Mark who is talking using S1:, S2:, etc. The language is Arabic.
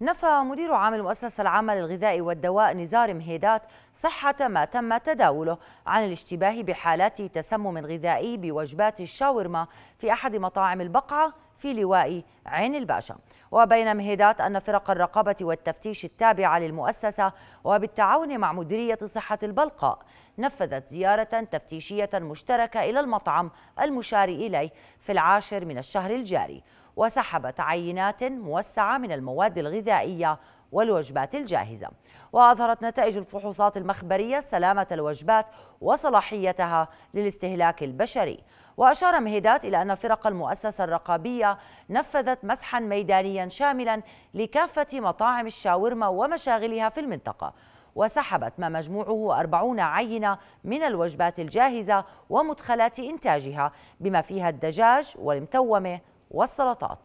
S1: نفى مدير عام المؤسسة العامة للغذاء والدواء نزار مهيدات صحة ما تم تداوله عن الاشتباه بحالات تسمم غذائي بوجبات الشاورما في أحد مطاعم البقعة في لواء عين الباشا. وبين مهيدات أن فرق الرقابة والتفتيش التابعة للمؤسسة وبالتعاون مع مديرية صحة البلقاء نفذت زيارة تفتيشية مشتركة إلى المطعم المشار إليه في العاشر من الشهر الجاري. وسحبت عينات موسعة من المواد الغذائية والوجبات الجاهزة. وأظهرت نتائج الفحوصات المخبرية سلامة الوجبات وصلاحيتها للاستهلاك البشري. وأشار مهيدات إلى أن فرق المؤسسة الرقابية نفذت مسحا ميدانيا شاملا لكافة مطاعم الشاورما ومشاغلها في المنطقة. وسحبت ما مجموعه 40 عينة من الوجبات الجاهزة ومدخلات إنتاجها بما فيها الدجاج والمتومة والسلطات.